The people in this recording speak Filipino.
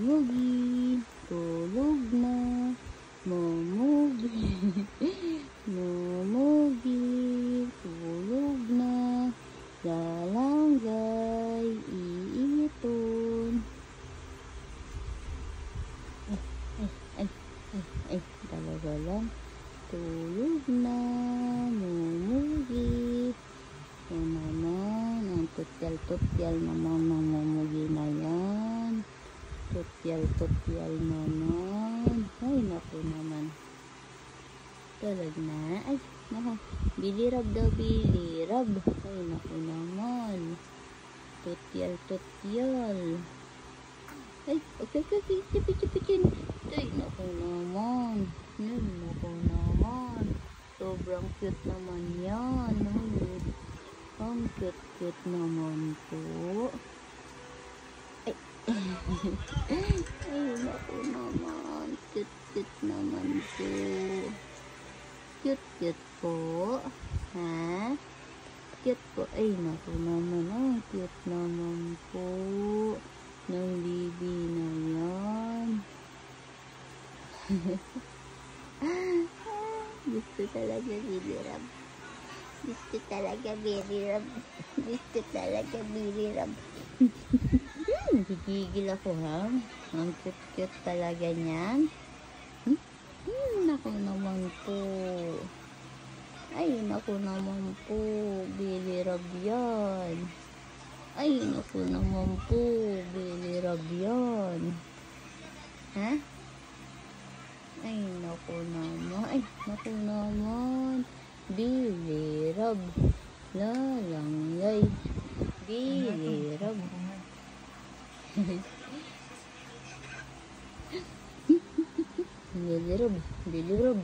Memugi, tulog na. Memugi, memugi, tulog na. Galanggay, iiton. Ay, ay, ay, ay, ay, dalawa lang. Tulog na, memugi. Yan naman, ang tutyal-tutyal na mga na yan. Tutyal naman. Ay, naku naman. Tulog na. Ay, naku. Bilirab daw, bilirab. Ay, naku naman. Tutyal, tutyal. Ay, okay, okay, okay. Tipi, tipi, tipi. Ay, naku naman. Ay, naku naman. Sobrang cute naman yan. Ay, ang cute-cute naman po. Ay, po. Cute-cute po. Ha? Cute po. Ay, naku naman. Ang cute naman po. Ng bibi na yan. Gusto talaga bilirab. Gusto talaga bilirab. Gusto talaga bilirab. hmm, gigigil ako ha. Ang cute-cute talaga niyan. Hmm? Hmm, naku naman po. Ay, naku naman po. Bilirab yan. Ay, naku naman po. Bilirab yan. Ha? Ay, naku naman. Ay, naku naman. Bilirab. Lalangyay. Bilirab. Bilirab. Bilirab.